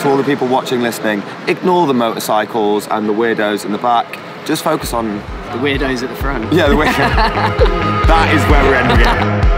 to all the people watching, listening. Ignore the motorcycles and the weirdos in the back. Just focus on The weirdos at the front. yeah, the weird. that is where we're ending it.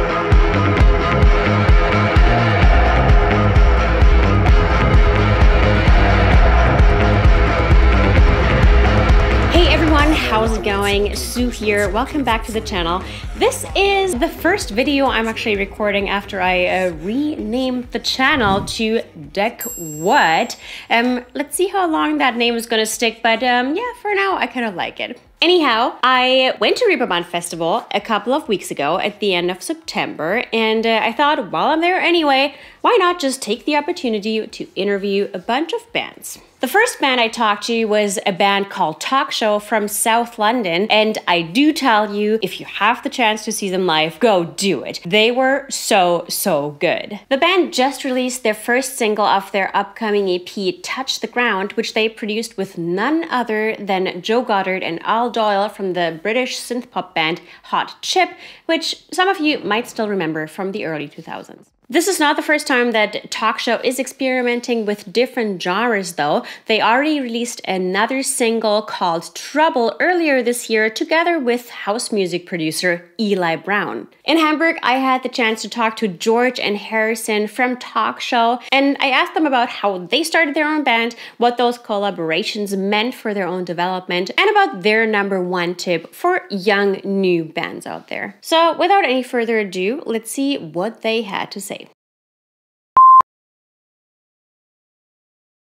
Everyone, how's it going? Sue here. Welcome back to the channel. This is the first video I'm actually recording after I uh, renamed the channel to Deck Whaaat. Um, let's see how long that name is gonna stick, but um, yeah, for now I kind of like it. Anyhow, I went to Reeperbahn Festival a couple of weeks ago at the end of September, and uh, I thought, while I'm there anyway, why not just take the opportunity to interview a bunch of bands? The first band I talked to was a band called Talk Show from South London, and I do tell you, if you have the chance to see them live, go do it. They were so, so good. The band just released their first single of their upcoming EP, Touch the Ground, which they produced with none other than Joe Goddard and Al Doyle from the British synth pop band Hot Chip, which some of you might still remember from the early 2000s. This is not the first time that Talk Show is experimenting with different genres, though. They already released another single called Trouble earlier this year, together with house music producer Eli Brown. In Hamburg, I had the chance to talk to George and Harrison from Talk Show, and I asked them about how they started their own band, what those collaborations meant for their own development, and about their number one tip for young new bands out there. So, without any further ado, let's see what they had to say.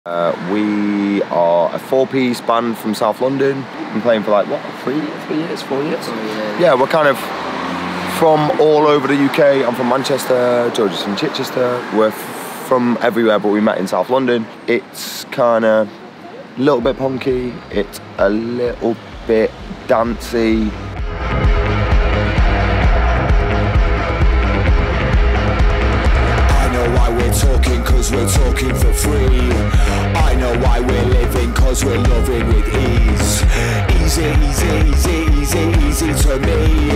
Uh, we are a four-piece band from South London. Been playing for like what, three, three years, four years? Yeah, we're kind of from all over the UK. I'm from Manchester. George is from Chichester. We're f- from everywhere, but we met in South London. It's kind of a little bit punky. It's a little bit dancey. We're talking for free. I know why we're living cause we're loving with ease. Easy, easy, easy, easy, easy to me.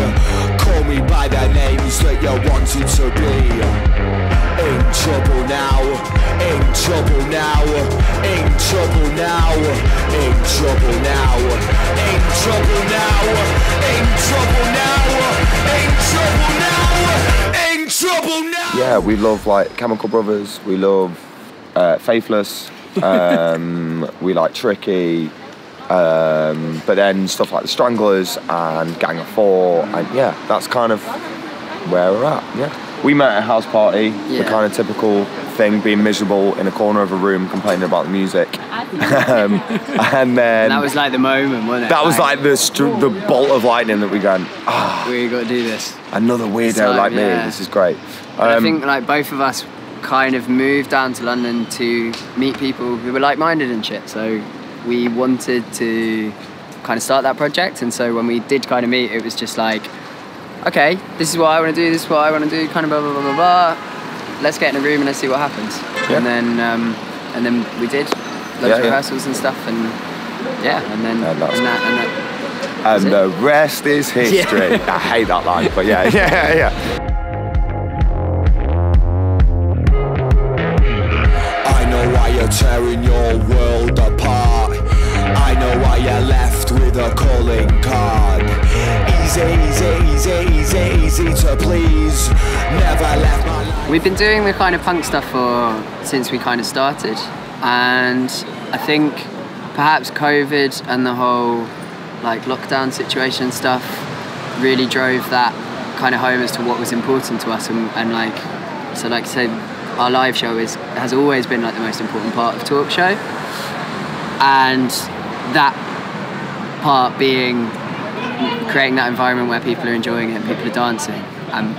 Call me by the names that you wanted to be. In trouble now, in trouble now, in trouble now, in trouble now, in trouble now, in trouble now, in trouble now, in trouble now. Yeah, we love like Chemical Brothers. We love uh, Faithless. Um, we like Tricky. Um, but then stuff like the Stranglers and Gang of Four, and yeah, that's kind of where we're at. Yeah, we met at a house party. The kind of typical thing, being miserable in a corner of a room, complaining about the music. um, and then That was like the moment, wasn't it? that was like the str- the bolt of lightning that we gone. Ah, we got to do this. another weirdo time, like me. This is great. And I Um, think like both of us kind of moved down to London to meet people who were like-minded and shit. So we wanted to kind of start that project. And so when we did kind of meet, it was just like, okay, this is what I want to do. This is what I want to do. Kind of blah blah blah blah blah. Let's get in a room and let's see what happens. Yeah. And then um, and then we did loads Yeah, of yeah. rehearsals and stuff. And yeah, and then And that's- and that, and that, and the rest is history. I hate that line, but yeah, yeah, yeah. I know why you're tearing your world apart. I know why you're left with a calling card. Easy, easy, easy, easy, easy to please. Never left my life. We've been doing the kind of punk stuff for since we kind of started, and I think perhaps COVID and the whole like lockdown situation stuff really drove that kind of home as to what was important to us, and, and like so like I said, our live show is has always been like the most important part of talk show, and that part being creating that environment where people are enjoying it, and people are dancing. Um,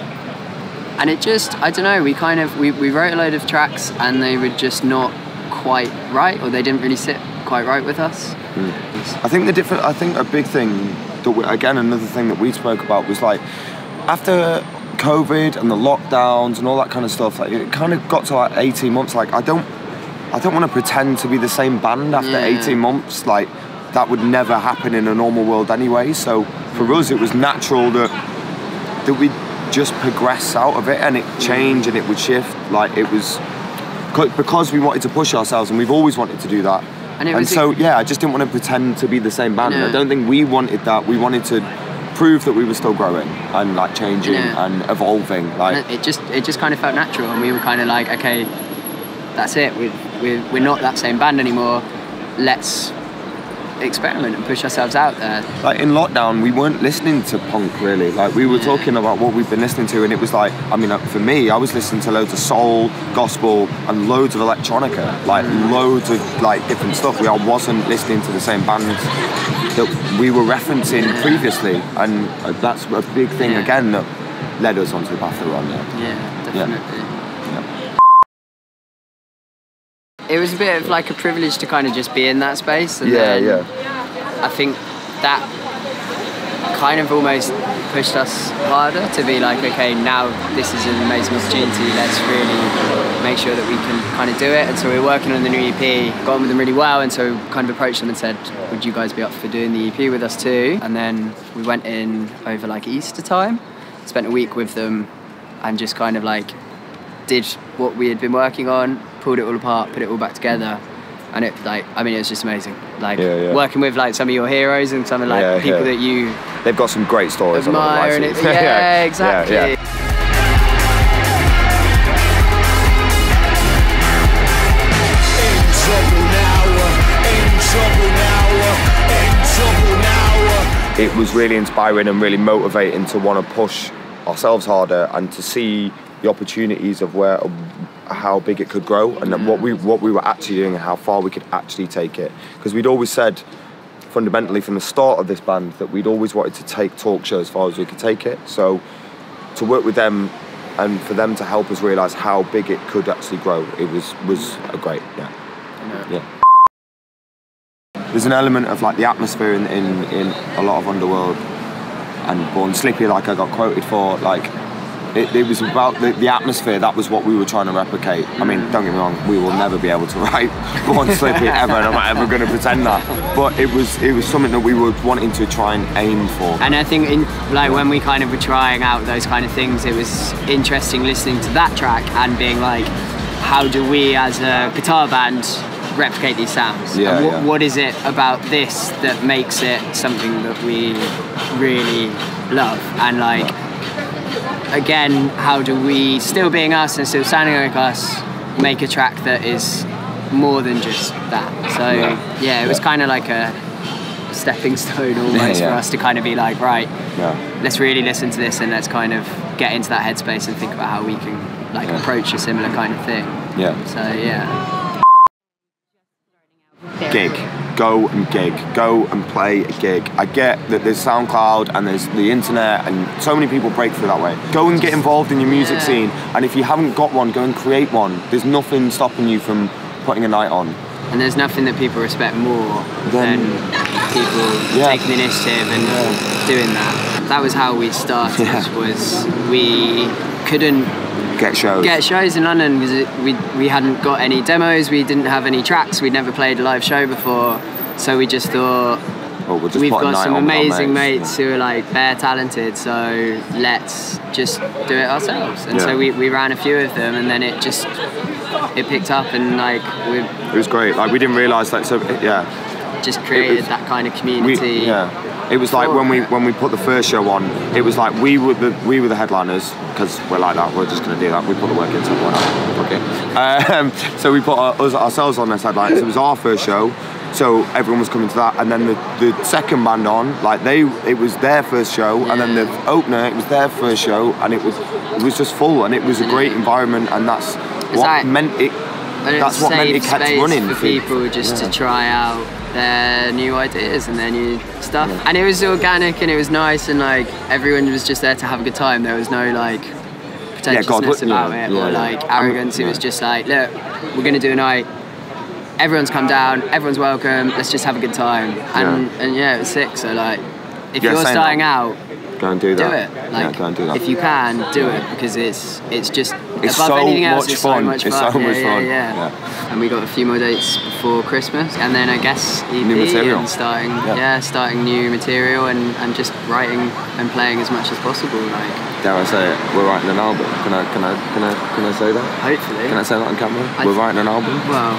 and it just i don't know we kind of we, we wrote a load of tracks and they were just not quite right or they didn't really sit quite right with us I think the different. I think a big thing that we, again another thing that we spoke about was like after COVID and the lockdowns and all that kind of stuff. Like it kind of got to like 18 months. Like I don't, I don't want to pretend to be the same band after Yeah. 18 months. Like that would never happen in a normal world anyway. So for mm. us, it was natural that that we just progress out of it and it mm. change and it would shift. Like it was because we wanted to push ourselves, and we've always wanted to do that. And it And so, yeah, I just didn't want to pretend to be the same band. No. I don't think we wanted that. We wanted to prove that we were still growing and like changing and evolving. Like, it just it just kind of felt natural, and we were kind of like, okay, that's it. We we we're not that same band anymore. Let's experiment and push ourselves out there. like in lockdown, we weren't listening to punk really. Like we were talking about what we've been listening to, and it was like, I mean, uh, for me, I was listening to loads of soul, gospel, and loads of electronica, like loads of like different stuff. We I wasn't listening to the same bands that we were referencing previously, and uh, that's a big thing Yeah. again that led us onto the path that we're on now. Yeah, definitely. It was a bit of like a privilege to kind of just be in that space. And Yeah, then yeah. I think that kind of almost pushed us harder to be like, okay, now this is an amazing opportunity. Let's really make sure that we can kind of do it. And so we were working on the new EP, got on with them really well, and so kind of approached them and said, would you guys be up for doing the EP with us too? And then we went in over like Easter time, spent a week with them, and just kind of like did what we had been working on, pulled it all apart, put it all back together, and it like I mean it was just amazing. Like Yeah, yeah. working with like some of your heroes and some of like Yeah, people that you They've got some great stories. admire and it, yeah, exactly. It was really inspiring and really motivating to want to push ourselves harder and to see the opportunities of where how big it could grow and then what we what we were actually doing and how far we could actually take it. Because we'd always said fundamentally from the start of this band that we'd always wanted to take talk show as far as we could take it. So to work with them and for them to help us realize how big it could actually grow it was was a great yeah. Yeah. There's an element of like the atmosphere in, in, in a lot of underworld and born slippy like i got quoted for like it, it was about the, the atmosphere that was what we were trying to replicate i mean don't get me wrong we will never be able to write born slippy ever and i'm not ever going to pretend that but it was it was something that we were wanting to try and aim for And I think in like when we kind of were trying out those kind of things, it was interesting listening to that track and being like, how do we as a guitar band replicate these sounds? Yeah, yeah. what is it about this that makes it something that we really love? And like, again, how do we, still being us and still sounding like us, make a track that is more than just that? So Yeah. yeah, it was Yeah. kind of like a stepping stone almost Yeah. for us to kind of be like, right, let's really listen to this and let's kind of get into that headspace and think about how we can like approach a similar kind of thing. yeah So yeah. gig. Go and gig. Go and play a gig. I get that there's SoundCloud and there's the internet and so many people break through that way. Go and get involved in your music Yeah. scene. And if you haven't got one, go and create one. There's nothing stopping you from putting a night on. And there's nothing that people respect more Then- than people Yeah. taking the initiative and doing that. That was how we started. Yeah. Was we couldn't Get shows. get shows in London because we we hadn't got any demos, we didn't have any tracks, we'd never played a live show before. So we just thought Oh, we'll just we've got some on with our amazing mates. mates who are like bare talented, so let's just do it ourselves. And Yeah. so we, we ran a few of them, and then it just it picked up, and like we It was great. Like we didn't realise that. So yeah, just created was- that kind of we, community. yeah. It was like when we when we put the first show on, it was like we were the we were the headliners because we're like that. We're just gonna do that. We put the work into it. Okay. Um, so we put our, us, ourselves on as headliners. It was our first show, so everyone was coming to that. And then the, the second band on, like they, it was their first show, and then the opener, it was their first show, and it was it was just full, and it was a great environment, and that's what like- meant it. That's what meant it kept running for people just yeah. to try out their new ideas and their new stuff. And it was organic and it was nice and like everyone was just there to have a good time. There was no like pretentiousness what- about yeah, it yeah, or yeah. like arrogance. It was just like, look, we're gonna do a night. Everyone's come down. Everyone's welcome. Let's just have a good time. And and yeah, it was sick. So like, if Yeah, you're starting out Go and do do it. Like, yeah, go and do that. if you can, do it because it's it's just It's above so anything else. much it's fun. so much It's so yeah, much yeah, fun. Yeah. And we got a few more dates before Christmas, and then I guess EP New material. and starting Yeah. starting new material and, and just writing and playing as much as possible. Like Dare I say it? We're writing an album. Can I can I can I can I say that? hopefully. Can I say that on camera? I we're writing an album. Well,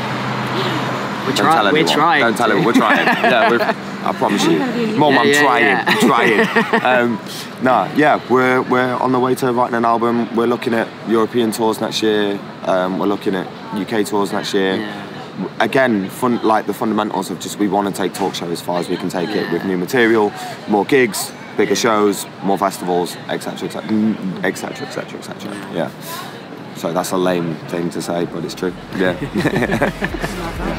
we're, Don't try- tell we're trying. Don't tell to. We're trying. yeah, we're, I promise you. Mom, Yeah, I'm yeah, trying. yeah. I'm trying. um, no, yeah, we're we're on the way to writing an album. We're looking at European tours next year. Um, we're looking at UK tours next year. Again, fun like the fundamentals of just we want to take talk show as far as we can take it with new material, more gigs, bigger shows, more festivals, etc., etc., etc., etc., etc. Yeah. So that's a lame thing to say, but it's true. Yeah.